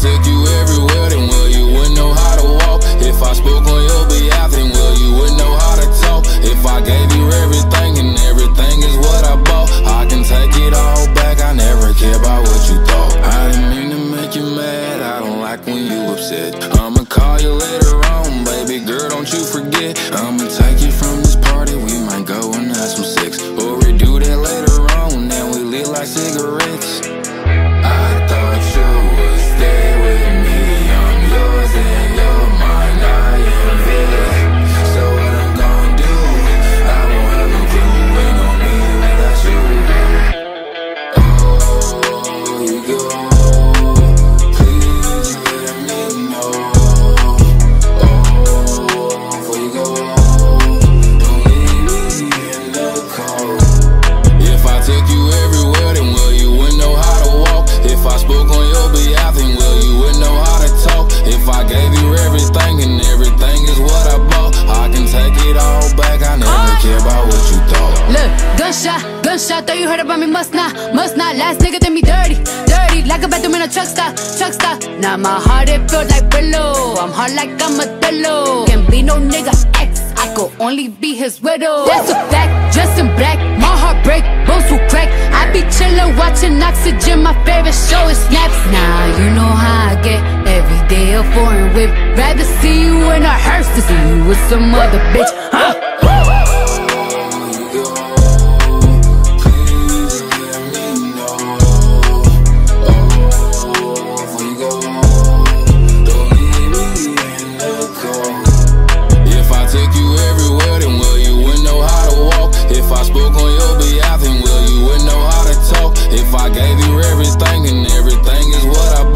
take you everywhere, then well, you wouldn't know how to walk. If I spoke on your behalf, then well, you wouldn't know how to talk. If I gave you everything, and everything is what I bought, I can take it all back. I never care about what you thought. I didn't mean to make you mad. I don't like when you upset. I'ma call you later on, baby girl. Don't you forget? I'm Gunshot, gunshot, thought you heard about me, must not, must not. Last nigga did me dirty, dirty, like a bathroom in a truck stop, truck stop. Now my heart it feel like Brillo, I'm hard like I'm a Dello. Can't be no nigga ex, I could only be his widow. That's a fact, dressed in black, my heart break, bones will crack. I be chillin', watching Oxygen, my favorite show is Snapped. Now you know how I get, every day a foreign whip. Rather see you in a hearse than see you with some other bitch? If I gave you everything, and everything is what I